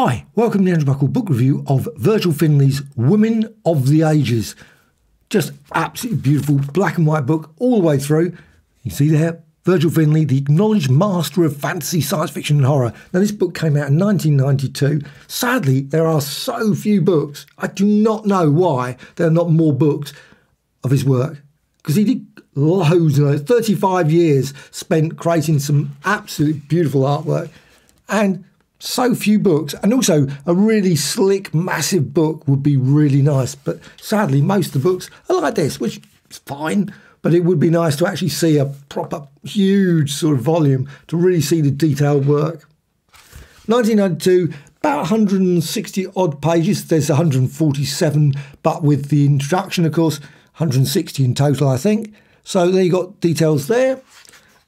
Hi, welcome to the Andrew Buckle book review of Virgil Finlay's Women of the Ages. Just absolutely beautiful black and white book all the way through. You see there, Virgil Finlay, the acknowledged master of fantasy, science fiction, and horror. Now, this book came out in 1992. Sadly, there are so few books. I do not know why there are not more books of his work because he did loads and loads, 35 years spent creating some absolutely beautiful artwork and so few books. And also, a really slick, massive book would be really nice. But sadly, most of the books are like this, which is fine. But it would be nice to actually see a proper, huge sort of volume to really see the detailed work. 1992, about 160 odd pages. There's 147, but with the introduction, of course, 160 in total, I think. So there you got details there.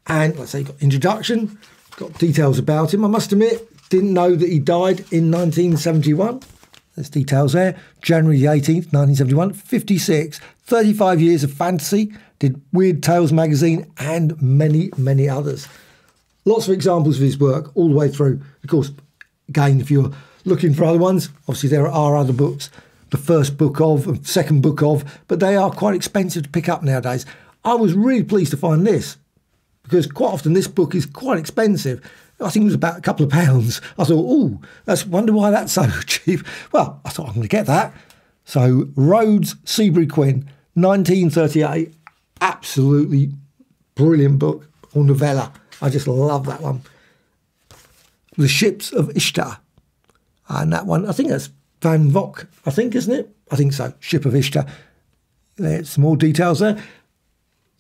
And let's say you got introduction, got details about him. I must admit, didn't know that he died in 1971. There's details there. January the 18th, 1971, 56, 35 years of fantasy, did Weird Tales magazine and many, many others. Lots of examples of his work all the way through. Of course, again, if you're looking for other ones, obviously there are other books. The first book of, second book of, but they are quite expensive to pick up nowadays. I was really pleased to find this because quite often this book is quite expensive. I think it was about a couple of pounds. I thought, oh, that's wonder why that's so cheap. Well, I thought I'm going to get that. So Roads Seabury Quinn, 1938, absolutely brilliant book or novella. I just love that one. The Ships of Ishtar, and that one I think that's Van Vogt. I think isn't it? I think so. Ship of Ishtar. There's more details there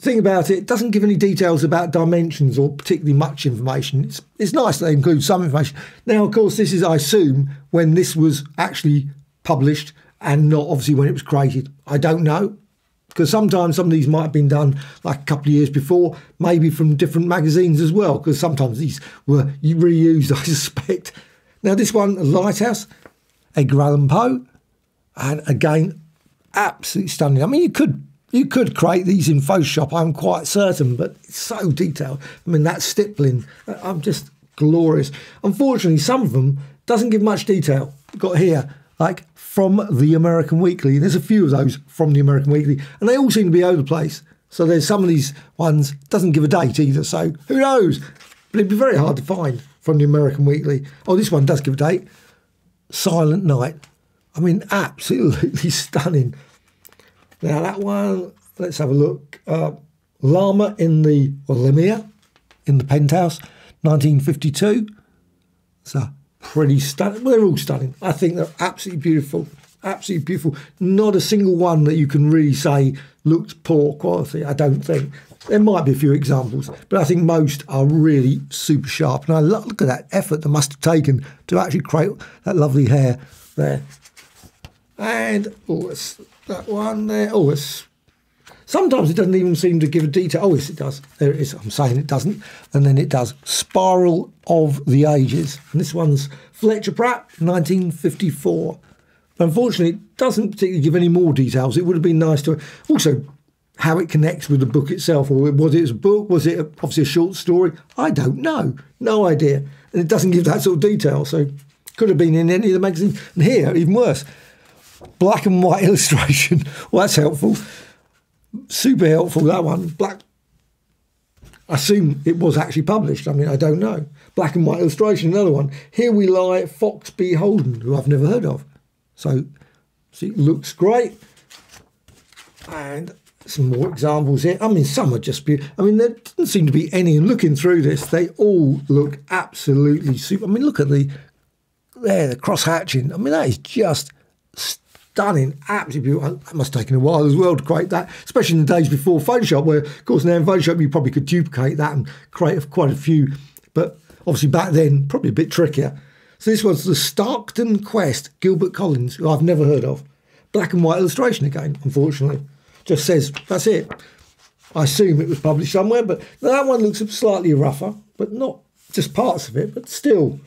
thing about it, it doesn't give any details about dimensions or particularly much information. It's, it's nice they include some information. Now, of course, this is, I assume, when this was actually published and not obviously when it was created. I don't know. Because sometimes some of these might have been done like a couple of years before, maybe from different magazines as well, because sometimes these were reused, I suspect. Now, this one, a Lighthouse, Edgar Allan Poe, and again, absolutely stunning. I mean, you could you could create these in Photoshop, I'm quite certain, but it's so detailed. I mean, that stippling, uh, I'm just glorious. Unfortunately, some of them doesn't give much detail. got here, like from the American Weekly. There's a few of those from the American Weekly, and they all seem to be over the place. So there's some of these ones doesn't give a date either. So who knows? But it'd be very hard to find from the American Weekly. Oh, this one does give a date. Silent Night. I mean, absolutely stunning. Now that one, let's have a look. Uh, in the or in the penthouse, 1952. So pretty stunning. Well, they're all stunning. I think they're absolutely beautiful. Absolutely beautiful. Not a single one that you can really say looked poor quality. I don't think. There might be a few examples, but I think most are really super sharp. And I look at that effort that must have taken to actually create that lovely hair there. And oh, it's that one there. Oh, it's sometimes it doesn't even seem to give a detail. Oh, yes, it does. There it is. I'm saying it doesn't, and then it does. Spiral of the Ages, and this one's Fletcher Pratt, 1954. But unfortunately, it doesn't particularly give any more details. It would have been nice to also how it connects with the book itself, or was it a book? Was it obviously a short story? I don't know. No idea. And it doesn't give that sort of detail. So could have been in any of the magazines. And here, even worse, black and white illustration. Well, that's helpful. Super helpful, that one. Black. I assume it was actually published. I mean, I don't know. Black and white illustration, another one. Here we lie, Fox B. Holden, who I've never heard of. So, see, looks great. And some more examples here. I mean, some are just beautiful. I mean, there doesn't seem to be any. And looking through this, they all look absolutely super. I mean, look at the there, the cross hatching. I mean, that is just stunning, absolutely beautiful. That must have taken a while as well to create that, especially in the days before Photoshop, where, of course, now in Photoshop you probably could duplicate that and create quite a few. But obviously back then, probably a bit trickier. So this was the Starkenden Quest, Gilbert Collins, who I've never heard of. Black and white illustration again, unfortunately. Just says, that's it. I assume it was published somewhere, but that one looks slightly rougher, but not just parts of it, but still.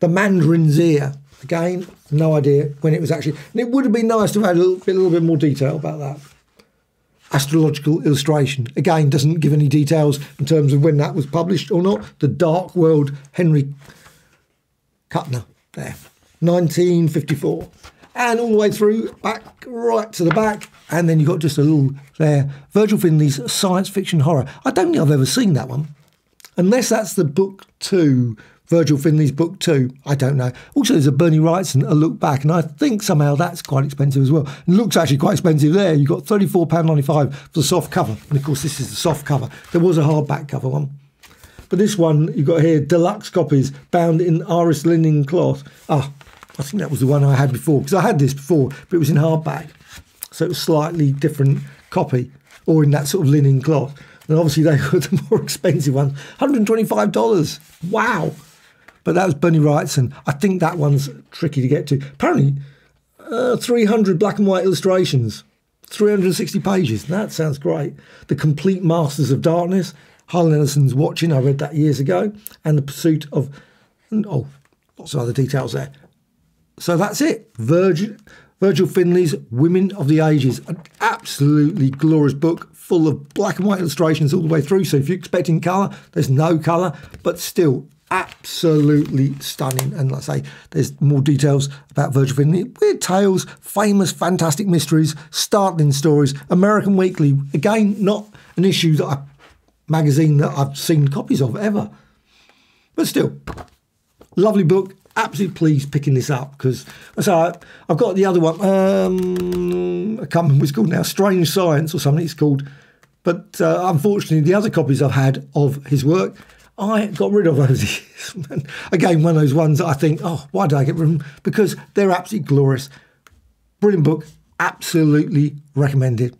The Mandarin's Ear, Again, no idea when it was actually. And it would have been nice to have had a little bit, a little bit more detail about that. Astrological illustration. Again, doesn't give any details in terms of when that was published or not. The Dark World, Henry Kuttner. There. 1954. And all the way through, back right to the back, and then you've got just a little there. Virgil Finlay's science fiction horror. I don't think I've ever seen that one. Unless that's the book two, Virgil Finlay's book too. I don't know. Also, there's a Bernie Wrightson, A Look Back, and I think somehow that's quite expensive as well. It looks actually quite expensive there. You've got £34.95 for the soft cover. And of course, this is the soft cover. There was a hardback cover one. But this one, you've got here deluxe copies bound in Aris linen cloth. Ah, I think that was the one I had before because I had this before, but it was in hardback. So it was slightly different copy or in that sort of linen cloth. And obviously they were the more expensive ones, $125. Wow. But that was Bernie Wrightson. I think that one's tricky to get to. Apparently, uh, 300 black and white illustrations, 360 pages. That sounds great. The Complete Masters of Darkness. Harlan Ellison's Watching, I read that years ago, and The Pursuit of, oh, lots of other details there. So that's it. Virgil, Virgil Finlay's Women of the Ages, an absolutely glorious book full of black and white illustrations all the way through. So if you're expecting colour, there's no colour, but still absolutely stunning. And I say, there's more details about Virgil Finlay. Weird tales, famous, fantastic mysteries, startling stories. American Weekly, again, not an issue that I magazine that I've seen copies of ever. But still, lovely book. Absolutely pleased picking this up because so I've got the other one. Um, I can't remember called now. Strange Science or something it's called. But uh, unfortunately, the other copies I've had of his work, I got rid of years. Again, one of those ones I think, oh, why did I get rid of them? Because they're absolutely glorious. Brilliant book. Absolutely recommended.